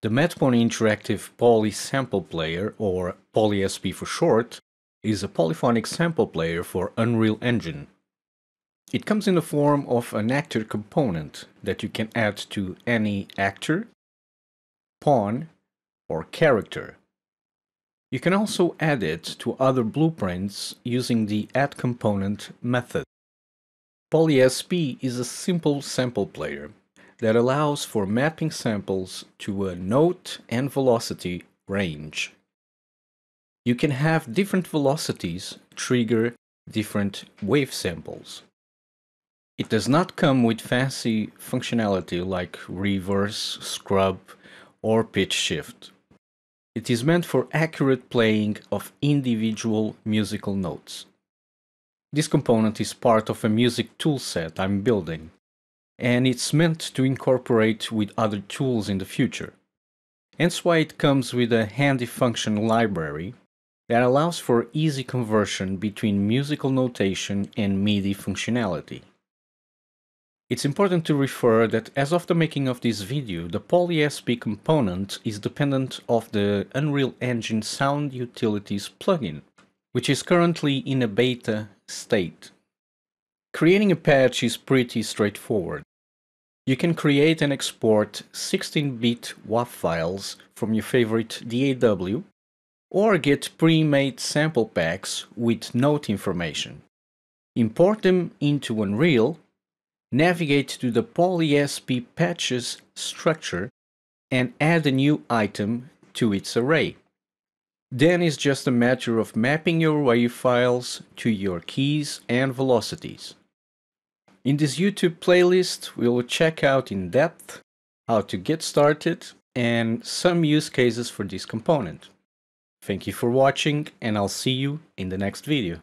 The Mad Pony Interactive Poly Sample Player, or PolySP for short, is a polyphonic sample player for Unreal Engine. It comes in the form of an actor component that you can add to any actor, pawn, or character. You can also add it to other blueprints using the add component method. PolySP is a simple sample player that allows for mapping samples to a note and velocity range. You can have different velocities trigger different wave samples. It does not come with fancy functionality like reverse, scrub, or pitch shift. It is meant for accurate playing of individual musical notes. This component is part of a music toolset I'm building, and it's meant to incorporate with other tools in the future. Hence why it comes with a handy function library that allows for easy conversion between musical notation and MIDI functionality. It's important to refer that as of the making of this video, the PolySP component is dependent of the Unreal Engine Sound Utilities plugin, which is currently in a beta state. Creating a patch is pretty straightforward. You can create and export 16-bit WAV files from your favorite DAW or get pre-made sample packs with note information. Import them into Unreal, navigate to the PolySP patches structure and add a new item to its array. Then it's just a matter of mapping your WAV files to your keys and velocities. In this YouTube playlist, we will check out in depth how to get started and some use cases for this component. Thank you for watching and I'll see you in the next video.